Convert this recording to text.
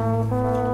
Música